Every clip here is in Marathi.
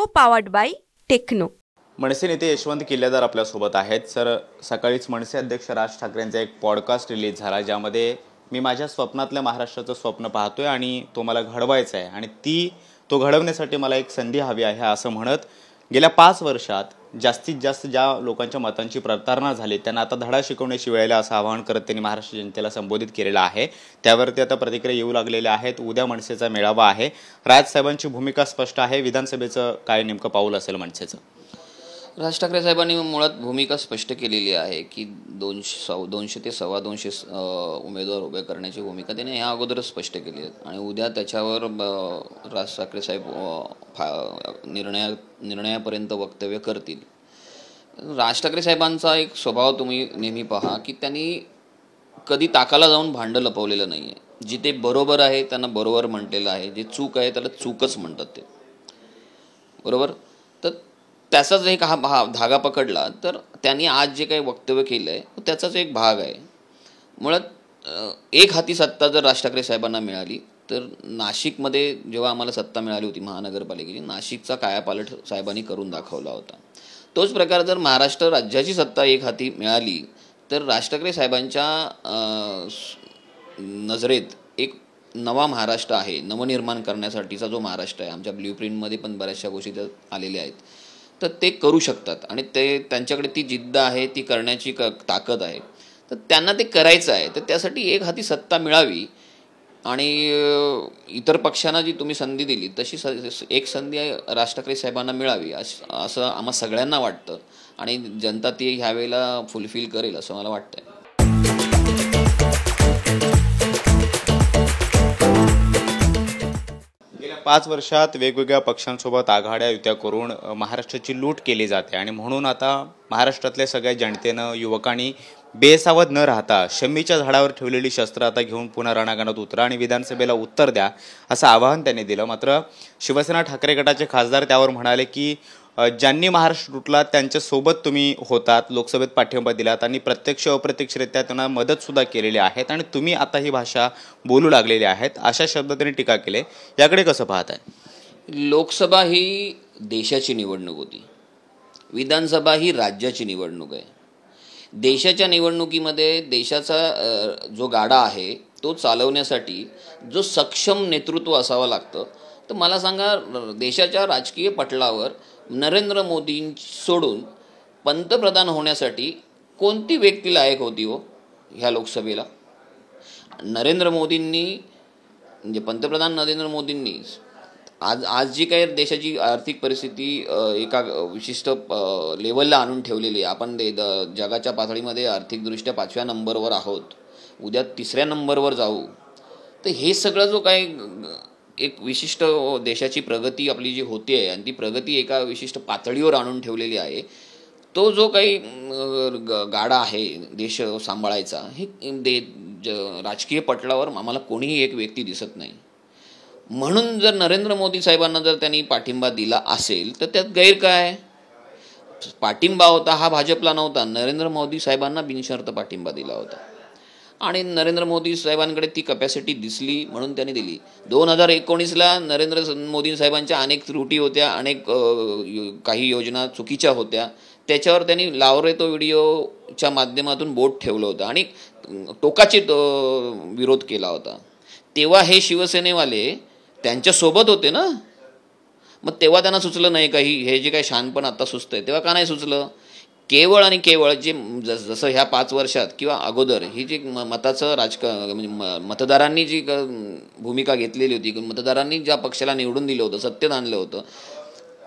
को पावर्ड बाय टेक्नो. मनसे नेते यशवंत किल्लेदार आपल्यासोबत आहेत. सर सकाळीच मनसे अध्यक्ष राज ठाकरेंचा एक पॉडकास्ट रिलीज झाला ज्यामध्ये मी माझ्या स्वप्नातल्या महाराष्ट्राचं स्वप्न पाहतोय आणि तो मला घडवायचा आहे आणि ती तो घडवण्यासाठी मला एक संधी हवी आहे असं म्हणत गेल्या पाच वर्षात जास्तीत जास्त ज्या लोकांच्या मतांची प्रतारणा झाली त्यांना आता धडा शिकवण्याची वेळेला असं आवाहन करत त्यांनी महाराष्ट्र जनतेला संबोधित केलेलं आहे. त्यावरती आता प्रतिक्रिया येऊ लागलेल्या आहेत. उद्या मनसेचा मेळावा आहे. राजसाहेबांची भूमिका स्पष्ट आहे. विधानसभेचं काय नेमकं पाऊल असेल मनसेचं? राज ठाकरे साहेबांनी मुळात भूमिका स्पष्ट केलेली आहे की दोनशे सव दोनशे ते सव्वा दोनशे उमेदवार उभे करण्याची भूमिका त्याने ह्या अगोदरच स्पष्ट केली आहे. आणि उद्या त्याच्यावर राज ठाकरे साहेब फा निर्णया निर्णयापर्यंत वक्तव्य करतील. राज ठाकरे साहेबांचा एक स्वभाव तुम्ही नेहमी पहा की त्यांनी कधी ताकाला जाऊन भांडं लपवलेलं नाही आहे जिथे बरोबर आहे त्यांना बरोबर म्हटलेलं आहे. जे चूक आहे त्याला चूकच म्हणतात ते. बरोबर? तर त्याचाच एक हा भा धागा पकडला तर त्यांनी आज जे काही वक्तव्य केलं आहे त्याचाच एक भाग आहे. मुळात एक हाती सत्ता जर राज ठाकरे साहेबांना मिळाली तर नाशिकमध्ये जेव्हा आम्हाला सत्ता मिळाली होती महानगरपालिकेची नाशिकचा कायापालट साहेबांनी करून दाखवला होता. तोच प्रकार जर महाराष्ट्र राज्याची सत्ता एक हाती मिळाली तर राज ठाकरे साहेबांच्या नजरेत एक नवा महाराष्ट्र आहे नवनिर्माण करण्यासाठीचा जो महाराष्ट्र आहे आमच्या ब्ल्यू प्रिंटमध्ये पण बऱ्याचशा गोष्टी त्यात आलेल्या आहेत. तर ते करू शकतात. आणि ते त्यांच्याकडे ती जिद्द आहे ती करण्याची क ताकद आहे. तर त्यांना ते करायचं आहे. तर त्यासाठी एक हाती सत्ता मिळावी. आणि इतर पक्षांना जी तुम्ही संधी दिली तशी स एक संधी राज ठाकरे साहेबांना मिळावी. असं असं आम्हा सगळ्यांना वाटतं. आणि जनता ती ह्यावेळेला फुलफिल करेल असं मला वाटतं पाच वर्षात वेगवेगळ्या पक्षांसोबत आघाड्या युत्या करून महाराष्ट्राची लूट केली जाते. आणि म्हणून आता महाराष्ट्रातल्या सगळ्या जनतेनं युवकांनी बेसावध न राहता शमीच्या झाडावर ठेवलेली शस्त्र आता घेऊन पुन्हा रणांगणात उतरा आणि विधानसभेला उत्तर द्या असं आवाहन त्यांनी दिलं. मात्र शिवसेना ठाकरे गटाचे खासदार त्यावर म्हणाले की ज्यांनी महाराष्ट्र तुटला त्यांच्यासोबत तुम्ही होतात लोकसभेत पाठिंबा दिलात आणि प्रत्यक्ष अप्रत्यक्षरित्या त्यांना मदतसुद्धा केलेली आहेत आणि तुम्ही आता ही भाषा बोलू लागलेली आहेत अशा शब्द त्यांनी टीका केले. याकडे कसं पाहताय? लोकसभा ही देशाची निवडणूक होती. विधानसभा ही राज्याची निवडणूक आहे. देशाच्या निवडणुकीमध्ये देशाचा जो गाडा आहे तो चालवण्यासाठी जो सक्षम नेतृत्व असावं लागतं तर मला सांगा देशाच्या राजकीय पटलावर नरेंद्र मोदी सोडून पंतप्रधान होण्यासाठी कोणती व्यक्ती लायक होती हो ह्या लोकसभेला? नरेंद्र मोदींनी म्हणजे पंतप्रधान नरेंद्र मोदींनी आज आज जी काही देशाची आर्थिक परिस्थिती एका विशिष्ट लेवलला आणून ठेवलेली आहे. आपण दे- द- जगाच्या पातळीमध्ये आर्थिकदृष्ट्या पाचव्या नंबरवर आहोत. उद्या तिसऱ्या नंबरवर जाऊ. तर हे सगळं जो काही एक विशिष्ट देशाची प्रगती आपली जी होते आहे आणि ती प्रगती एका विशिष्ट पातळीवर आणून ठेवलेली आहे तो जो काही गाडा आहे देश सांभाळायचा हे दे ज- राजकीय पटलावर आम्हाला कोणीही एक व्यक्ती दिसत नाही. म्हणून जर नरेंद्र मोदी साहेबांना जर त्यांनी पाठिंबा दिला असेल तर त्यात गैर काय? पाठिंबा होता हा भाजपला नव्हता नरेंद्र मोदी साहेबांना बिनशर्त पाठिंबा दिला होता. आणि नरेंद्र मोदी साहेबांकडे ती कपॅसिटी दिसली म्हणून त्यांनी दिली. दोन हजार एकोणीसला नरेंद्र मोदी साहेबांच्या अनेक त्रुटी होत्या अनेक काही योजना चुकीच्या होत्या. त्याच्यावर त्यांनी लावरे तो व्हिडिओच्या माध्यमातून बोट ठेवलं होतं आणि टोकाची तो विरोध केला होता. तेव्हा हे शिवसेनेवाले त्यांच्यासोबत होते ना? मग तेव्हा त्यांना सुचलं नाही काही हे जे काही शहाणपण आता सुचतं आहे तेव्हा का नाही सुचलं? केवळ आणि केवळ जे जस जसं ह्या पाच वर्षात किंवा अगोदर ही जी म- मताचं राजक म्हणजे म- मतदारांनी जी क- भूमिका घेतलेली होती मतदारांनी ज्या पक्षाला निवडून दिलं होतं सत्तेत आणलं होतं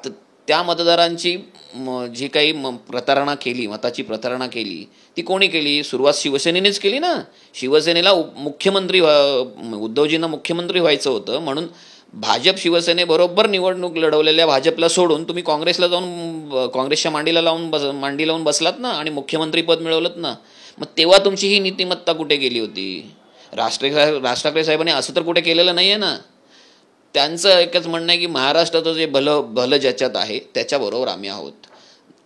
तर त्या मतदारांची म- जी काही म- प्रतारणा केली मताची प्रतारणा केली ती कोणी केली? सुरुवात शिवसेनेनेच केली ना? शिवसेनेला मुख्यमंत्री व्हा- उद्धवजींना मुख्यमंत्री व्हायचं होतं म्हणून भाजप शिवसेनेबरोबर निवडणूक लढवलेल्या भाजपला सोडून तुम्ही काँग्रेसला जाऊन काँग्रेसच्या मांडीला लावून बस मांडी लावून बसलात ना आणि मुख्यमंत्रीपद मिळवलं ना मग तेव्हा तुमची ही नीतिमत्ता कुठे गेली होती? राष्ट्र राज ठाकरे साहेबांनी असं तर कुठे केलेलं नाही आहे ना. त्यांचं एकच म्हणणं आहे की महाराष्ट्राचं जे भलं भलं ज्याच्यात आहे त्याच्याबरोबर आम्ही आहोत.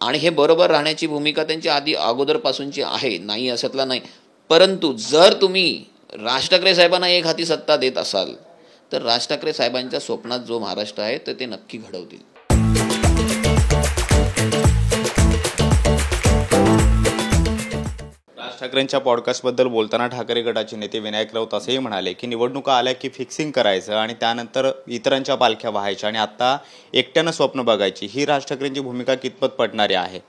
आणि हे बरोबर राहण्याची भूमिका त्यांची आधी अगोदरपासूनची आहे नाही असतला नाही. परंतु जर तुम्ही राज ठाकरे साहेबांना एक हाती सत्ता देत असाल तर राज ठाकरे साहेबांच्या स्वप्नात जो महाराष्ट्र आहे तर ते नक्की घडवतील. राज ठाकरेंच्या पॉडकास्टबद्दल बोलताना ठाकरे गटाचे नेते विनायक राऊत असेही म्हणाले की निवडणुका आल्या की फिक्सिंग करायचं आणि त्यानंतर इतरांच्या पालख्या व्हायच्या आणि आता एकट्यानं स्वप्न बघायची. ही राज ठाकरेंची भूमिका कितपत पटणारी आहे?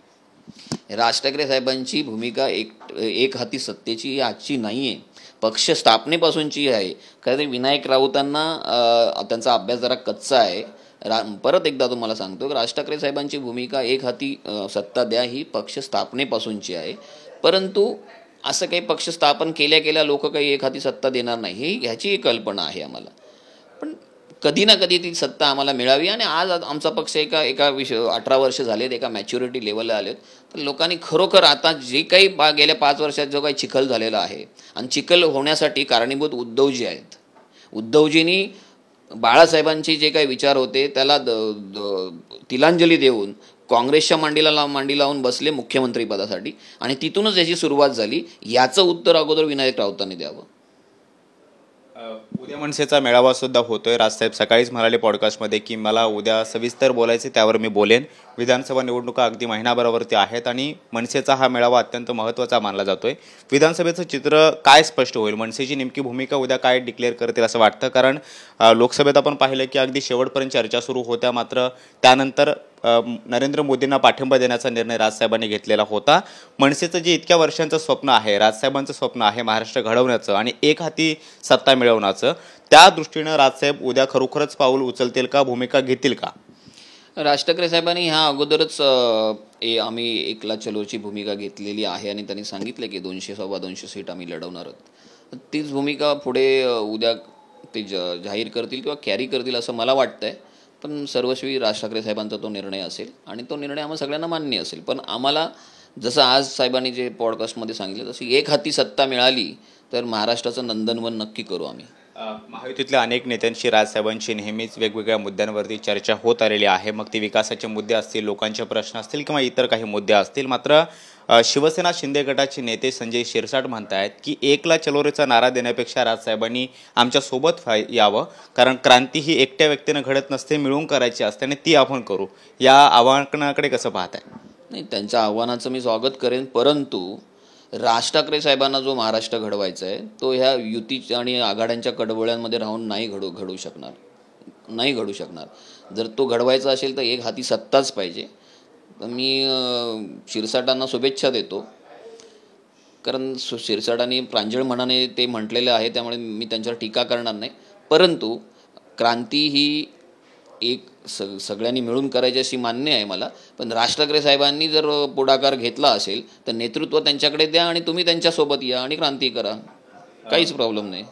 राज ठाकरे साहेबांची भूमिका एक एक हाती सत्तेची ही आजची नाही आहे पक्ष स्थापनेपासूनची आहे. खरं विनायक राऊतांना त्यांचा अभ्यास जरा कच्चा आहे. रा परत एकदा तुम्हाला सांगतो की राज ठाकरे साहेबांची भूमिका एक हाती सत्ता द्या ही पक्ष स्थापनेपासूनची आहे. परंतु असं काही पक्ष स्थापन केल्या केल्या लोक काही एक हाती सत्ता देणार नाही. ही ह्याची एक कल्पना आहे आम्हाला. कधी ना कधी ती सत्ता आम्हाला मिळावी आणि आज आमचा पक्ष एका एका विष अठरा वर्ष झालेत एका मॅच्युरिटी लेवलला आलेत. तर लोकांनी खरोखर आता जे काही पा गेल्या पाच वर्षात जो काही चिखल झालेला आहे आणि चिखल होण्यासाठी कारणीभूत उद्धवजी आहेत. उद्धवजींनी बाळासाहेबांचे जे काही विचार होते त्याला द, द, तिलांजली देऊन काँग्रेसच्या मांडीला ला मांडी लावून बसले मुख्यमंत्रीपदासाठी आणि तिथूनच याची सुरुवात झाली. याचं उत्तर अगोदर विनायक राऊतांनी द्यावं. उद्या मनसेचा मेळावा सुद्धा होतोय. राजसाहेब सकाळीच म्हणाले पॉडकास्टमध्ये की मला उद्या सविस्तर बोलायचे त्यावर मी बोलेन. विधानसभा निवडणुका अगदी महिनाभरावरती आहेत आणि मनसेचा हा मेळावा अत्यंत महत्त्वाचा मानला जातोय. विधानसभेचं चित्र काय स्पष्ट होईल? मनसेची नेमकी भूमिका उद्या काय डिक्लेअर करतील असं वाटतं? कारण लोकसभेत आपण पाहिलं की अगदी शेवटपर्यंत चर्चा सुरू होत्या. मात्र त्यानंतर नरेंद्र मोदींना पाठिंबा देण्याचा निर्णय राजसाहेबांनी घेतलेला होता. मनसेचं जे इतक्या वर्षांचं स्वप्न आहे राजसाहेबांचं स्वप्न आहे महाराष्ट्र घडवण्याचं आणि एक हाती सत्ता मिळवण्याचं त्या दृष्टीनं राजसाहेब उद्या खरोखरच पाऊल उचलतील का भूमिका घेतील का? राज ठाकरे साहेबांनी ह्या अगोदरच ए आम्ही एकला चलोची भूमिका घेतलेली आहे आणि त्यांनी सांगितलं की दोनशे सव्वा दोनशे सीट आम्ही लढवणार आहोत. तीच भूमिका पुढे उद्या ते ज जाहीर करतील किंवा कॅरी करतील असं मला वाटतंय. पण सर्वस्वी राज ठाकरे साहेबांचा तो निर्णय असेल आणि तो निर्णय आम्हाला सगळ्यांना मान्य असेल. पण आम्हाला जसं आज साहेबांनी जे पॉडकास्टमध्ये सांगितलं तशी एक हाती सत्ता मिळाली तर महाराष्ट्राचं नंदनवन नक्की करू आम्ही. महायुतीतल्या अनेक नेत्यांशी राजसाहेबांची नेहमीच वेगवेगळ्या मुद्द्यांवरती चर्चा होत आलेली आहे. मग ती विकासाचे मुद्दे असतील लोकांचे प्रश्न असतील किंवा इतर काही मुद्दे असतील मात्र शिवसेना शिंदे गटाचे नेते संजय शिरसाट म्हणतायत की एकला चलोरेचा नारा देण्यापेक्षा राजसाहेबांनी आमच्यासोबत यावं. कारण क्रांती ही एकट्या व्यक्तीनं घडत नसते मिळून करायची असते आणि ती आपण करू. या आव्हानाकडे कसं पाहताय? नाही त्यांच्या आव्हानाचं मी स्वागत करेन परंतु राज ठाकरे साहेबांना जो महाराष्ट्र घडवायचा आहे तो ह्या युती आणि आघाड्यांच्या कडबोळ्यांमध्ये राहून नाही घडू घडू शकणार. नाही घडू शकणार. जर तो घडवायचा असेल तर एक हाती सत्ताच पाहिजे. तर मी शिरसाटांना शुभेच्छा देतो. कारण सु- शिरसाटांनी प्रांजळ मनाने ते म्हटलेलं आहे त्यामुळे मी त्यांच्यावर टीका करणार नाही. परंतु क्रांती ही एक सग सगळ्यांनी मिळून करायची अशी मान्य आहे मला. पण राज ठाकरे साहेबांनी जर पुढाकार घेतला असेल तर नेतृत्व त्यांच्याकडे द्या आणि तुम्ही त्यांच्यासोबत या आणि क्रांती करा. काहीच प्रॉब्लेम नाही.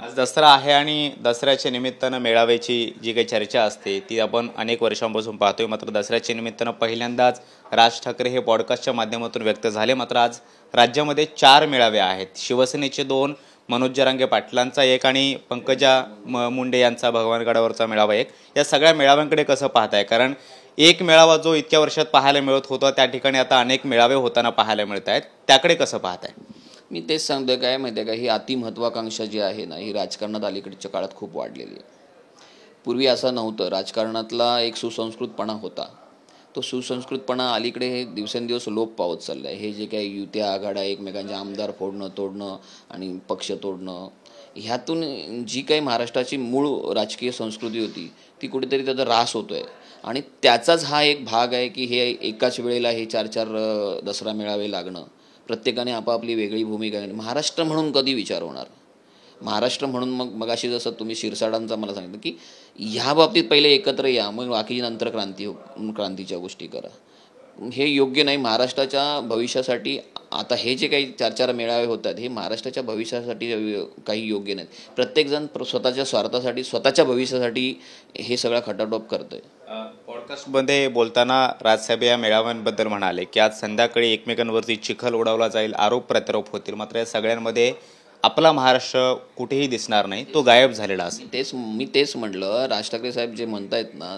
आज दसरा आहे आणि दसऱ्याच्या निमित्तानं मेळाव्याची जी काही चर्चा असते ती आपण अनेक वर्षांपासून पाहतोय. मात्र दसऱ्याच्या निमित्तानं पहिल्यांदाच राज ठाकरे हे पॉडकास्टच्या माध्यमातून व्यक्त झाले. मात्र आज राज्यामध्ये चार मेळावे आहेत. शिवसेनेचे दोन मनोज जरांगे पाटलांचा एक आणि पंकजा म- मुंडे यांचा भगवानगडावरचा मेळावा एक. या सगळ्या मेळाव्यांकडे कसं पाहताय? कारण एक मेळावा जो इतक्या वर्षात पाहायला मिळत होता त्या ठिकाणी आता अनेक मेळावे होताना पाहायला मिळत आहेत. त्याकडे कसं पाहताय? मी तेच सांगतोय काय माहिती आहे का? ही अतिमहत्वाकांक्षा जी आहे ना ही राजकारणात अलीकडच्या काळात खूप वाढलेली आहे. पूर्वी असं नव्हतं. राजकारणातला एक सुसंस्कृतपणा होता. तो सुसंस्कृतपणा अलीकडे हे दिवसेंदिवस लोप पावत चाललं आहे हे जे काही युत्या आघाड्या एकमेकांचे आमदार फोडणं तोडणं आणि पक्ष तोडणं ह्यातून जी काही महाराष्ट्राची मूळ राजकीय संस्कृती होती ती कुठेतरी त्याचा ऱ्हास होतो आहे आणि त्याचाच हा एक भाग आहे की हे एकाच वेळेला हे चार चार दसरा मेळावे लागणं प्रत्येकाने आपापली वेगळी भूमिका महाराष्ट्र म्हणून कधी विचार होणार? महाराष्ट्र म्हणून मग मगाशी जसं तुम्ही शिरसाडांचा मला सांगितलं की ह्या बाबतीत पहिले एकत्र या मग बाकी नंतर क्रांती हो- क्रांतीच्या गोष्टी करा. हे योग्य नाही. महाराष्ट्राच्या भविष्यासाठी आता हे जे काही चार चार मेळावे होतात हे महाराष्ट्राच्या भविष्यासाठी काही योग्य नाहीत. प्रत्येकजण प्र- स्वतःच्या स्वार्थासाठी स्वतःच्या भविष्यासाठी हे सगळा खटाटोप करतोय. पॉडकास्टमध्ये बोलताना राजसाहेब या मेळाव्यांबद्दल म्हणाले की आज संध्याकाळी एकमेकांवरती चिखल उडवला जाईल आरोप प्रत्यारोप होतील. मात्र या सगळ्यांमध्ये आपला महाराष्ट्र कुठेही दिसणार नाही तो गायब झालेला असेल. तेच मी तेच म्हटलं राज ठाकरे साहेब जे म्हणतायत ना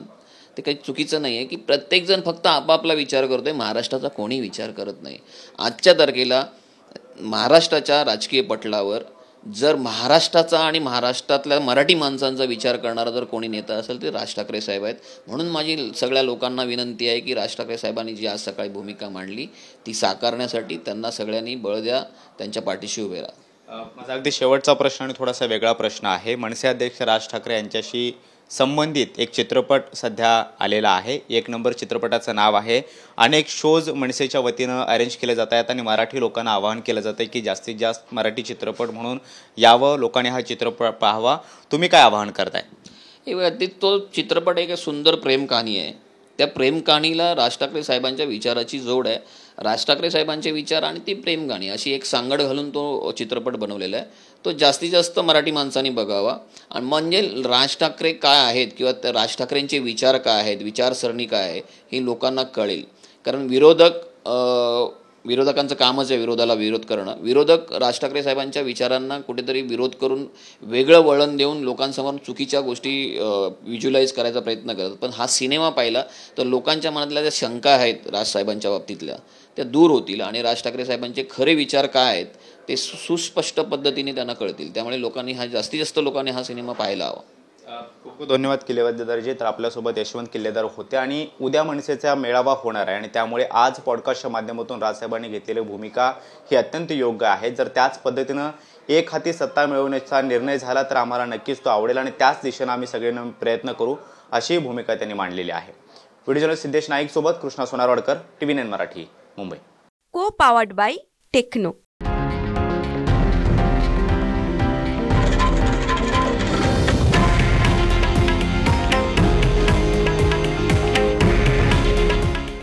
ते काही चुकीचं नाही आहे की प्रत्येकजण फक्त आपापला विचार करतोय महाराष्ट्राचा कोणी विचार करत नाही. आजच्या तारखेला महाराष्ट्राच्या राजकीय पटलावर जर महाराष्ट्राचा आणि महाराष्ट्रातल्या मराठी माणसांचा विचार करणारा जर कोणी नेता असेल ते राज ठाकरे साहेब आहेत. म्हणून माझी सगळ्या लोकांना विनंती आहे की राज ठाकरे साहेबांनी जी आज सकाळी भूमिका मांडली ती साकारण्यासाठी त्यांना सगळ्यांनी बळ द्या त्यांच्या पाठीशी उभे राहा. माझा अगदी शेवटचा प्रश्न आणि थोडासा वेगळा प्रश्न आहे. मनसे अध्यक्ष राज ठाकरे यांच्याशी संबंधित एक चित्रपट सध्या आलेला आहे. एक नंबर चित्रपटाचं नाव आहे. अनेक शोज मनसेच्या वतीनं अरेंज केले जात आहेत आणि मराठी लोकांना आवाहन केलं जातं की जास्तीत जास्त मराठी चित्रपट म्हणून यावं लोकांनी हा चित्रपट पाहावा. तुम्ही काय आवाहन करताय? हे ते तो चित्रपट एक सुंदर प्रेम कहाणी आहे. त्या प्रेमकाणीला राज ठाकरे साहेबांच्या विचाराची जोड आहे. राज ठाकरे साहेबांचे विचार आणि ती प्रेमगाणी अशी एक सांगड घालून तो चित्रपट बनवलेला आहे. तो जास्तीत जास्त मराठी माणसांनी बघावा. आणि म्हणजे राज ठाकरे काय आहेत किंवा त्या राज ठाकरेंचे विचार काय आहेत विचारसरणी काय आहे ही लोकांना कळेल. कारण विरोधक विरोधकांचं कामच आहे विरोधाला विरोध करणं. विरोधक राज ठाकरे साहेबांच्या विचारांना कुठेतरी विरोध करून वेगळं वळण देऊन लोकांसमोर चुकीच्या गोष्टी विज्युलाईज करायचा प्रयत्न करतात. पण हा सिनेमा पाहिला तर लोकांच्या मनातल्या ज्या शंका आहेत राज साहेबांच्या बाबतीतल्या त्या दूर होतील आणि राज ठाकरे साहेबांचे खरे विचार काय आहेत ते सुस्पष्ट पद्धतीने त्यांना कळतील. त्यामुळे लोकांनी हा जास्तीत जास्त लोकांनी हा सिनेमा पाहायला हवा. खूप खूप धन्यवाद किल्लेवाद्य दर्जे तर आपल्यासोबत यशवंत किल्लेदार होते आणि उद्या मनसेचा मेळावा होणार आहे आणि त्यामुळे आज पॉडकास्टच्या माध्यमातून राजसाहेबांनी घेतलेली भूमिका ही अत्यंत योग्य आहे. जर त्याच पद्धतीनं एक हाती सत्ता मिळवण्याचा निर्णय झाला तर आम्हाला नक्कीच तो आवडेल आणि त्याच दिशेनं आम्ही सगळेजण प्रयत्न करू अशी भूमिका त्यांनी मांडलेली आहे. व्हिडिओ सिद्धेश नाईक सोबत Krishna Sonarwadkar TV nine Marathi Mumbai. Co powered by techno.